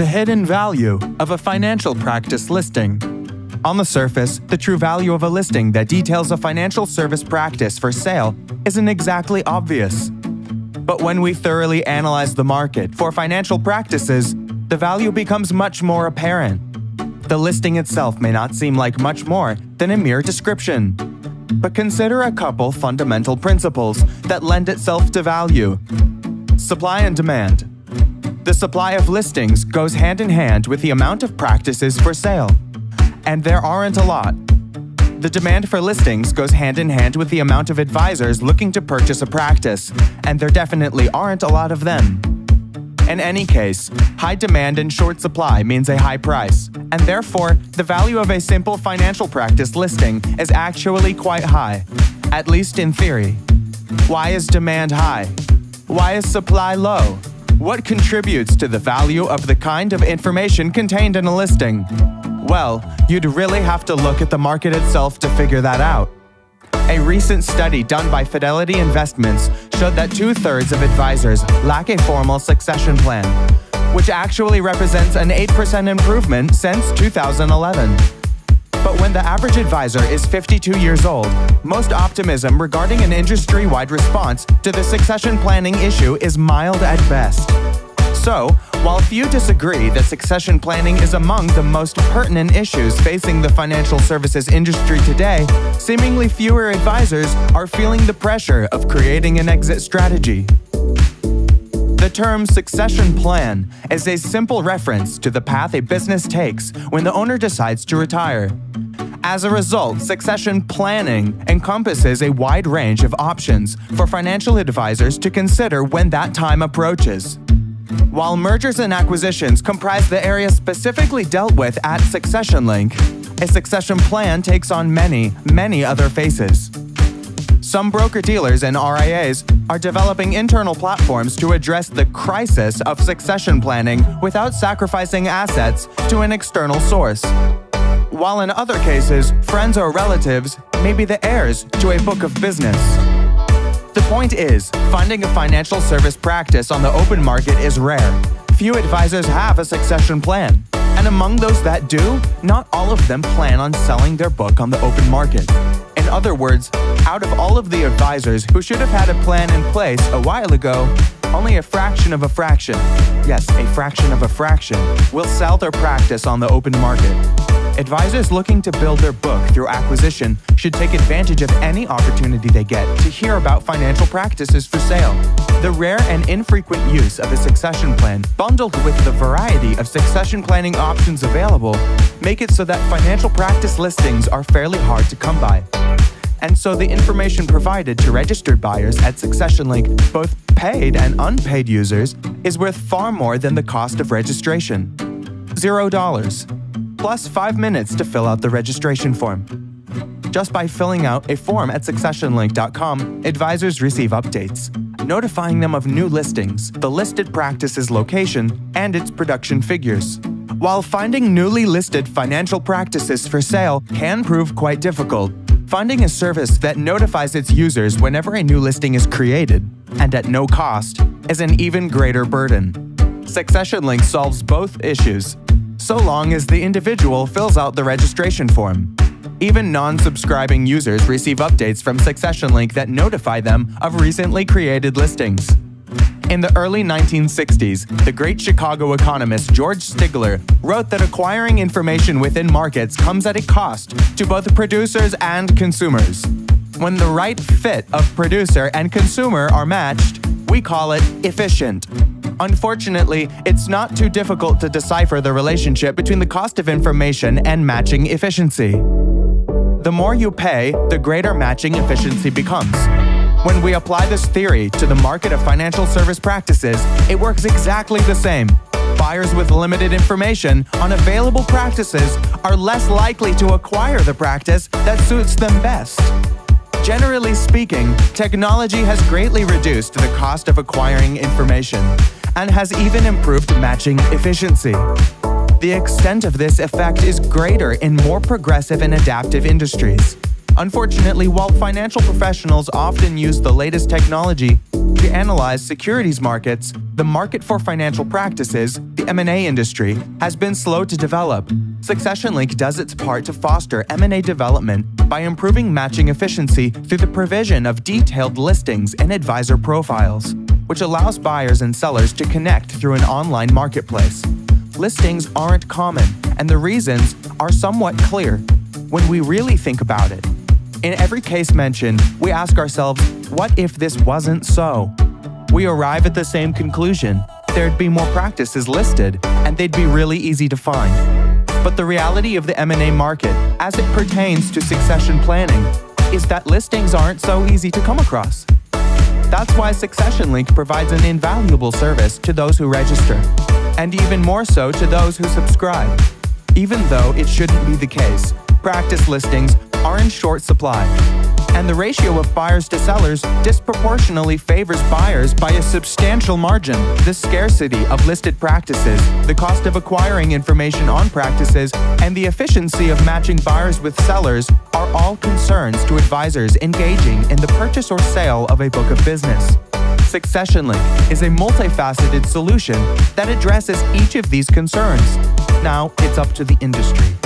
The hidden value of a financial practice listing. On the surface, the true value of a listing that details a financial service practice for sale isn't exactly obvious. But when we thoroughly analyze the market for financial practices, the value becomes much more apparent. The listing itself may not seem like much more than a mere description. But consider a couple fundamental principles that lend itself to value supply and demand. The supply of listings goes hand in hand with the amount of practices for sale. And there aren't a lot. The demand for listings goes hand in hand with the amount of advisors looking to purchase a practice, and there definitely aren't a lot of them. In any case, high demand and short supply means a high price, and therefore, the value of a simple financial practice listing is actually quite high, at least in theory. Why is demand high? Why is supply low? What contributes to the value of the kind of information contained in a listing? Well, you'd really have to look at the market itself to figure that out. A recent study done by Fidelity Investments showed that two thirds of advisors lack a formal succession plan, which actually represents an 8% improvement since 2011. When the average advisor is 52 years old, most optimism regarding an industry wide response to the succession planning issue is mild at best. So, while few disagree that succession planning is among the most pertinent issues facing the financial services industry today, seemingly fewer advisors are feeling the pressure of creating an exit strategy. The term succession plan is a simple reference to the path a business takes when the owner decides to retire. As a result, succession planning encompasses a wide range of options for financial advisors to consider when that time approaches. While mergers and acquisitions comprise the area specifically dealt with at Succession Link, a succession plan takes on many, many other faces. Some broker dealers and RIAs are developing internal platforms to address the crisis of succession planning without sacrificing assets to an external source. While in other cases, friends or relatives may be the heirs to a book of business. The point is, finding a financial service practice on the open market is rare. Few advisors have a succession plan. And among those that do, not all of them plan on selling their book on the open market. In other words, out of all of the advisors who should have had a plan in place a while ago, only a fraction of a fraction, yes, a fraction of a fraction, will sell their practice on the open market. Advisors looking to build their book through acquisition should take advantage of any opportunity they get to hear about financial practices for sale. The rare and infrequent use of a succession plan, bundled with the variety of succession planning options available, make it so that financial practice listings are fairly hard to come by. And so the information provided to registered buyers at SuccessionLink, both paid and unpaid users, is worth far more than the cost of registration. Zero dollars plus 5 minutes to fill out the registration form. Just by filling out a form at successionlink.com, advisors receive updates, notifying them of new listings, the listed practice's location, and its production figures. While finding newly listed financial practices for sale can prove quite difficult, finding a service that notifies its users whenever a new listing is created, and at no cost, is an even greater burden. Succession Link solves both issues so long as the individual fills out the registration form. Even non subscribing users receive updates from Succession Link that notify them of recently created listings. In the early 1960s, the great Chicago economist George Stigler wrote that acquiring information within markets comes at a cost to both producers and consumers. When the right fit of producer and consumer are matched, we call it efficient. Unfortunately, it's not too difficult to decipher the relationship between the cost of information and matching efficiency. The more you pay, the greater matching efficiency becomes. When we apply this theory to the market of financial service practices, it works exactly the same. Buyers with limited information on available practices are less likely to acquire the practice that suits them best. Generally speaking, technology has greatly reduced the cost of acquiring information and has even improved matching efficiency. The extent of this effect is greater in more progressive and adaptive industries. Unfortunately, while financial professionals often use the latest technology, To analyze securities markets, the market for financial practices, the M&A industry, has been slow to develop. Succession Link does its part to foster M&A development by improving matching efficiency through the provision of detailed listings and advisor profiles, which allows buyers and sellers to connect through an online marketplace. Listings aren't common, and the reasons are somewhat clear when we really think about it. In every case mentioned, we ask ourselves, what if this wasn't so? We arrive at the same conclusion. There'd be more practices listed, and they'd be really easy to find. But the reality of the M&A market, as it pertains to succession planning, is that listings aren't so easy to come across. That's why Succession Link provides an invaluable service to those who register, and even more so to those who subscribe. Even though it shouldn't be the case, practice listings are in short supply, and the ratio of buyers to sellers disproportionately favors buyers by a substantial margin. The scarcity of listed practices, the cost of acquiring information on practices, and the efficiency of matching buyers with sellers are all concerns to advisors engaging in the purchase or sale of a book of business. Succession Link is a multifaceted solution that addresses each of these concerns. Now it's up to the industry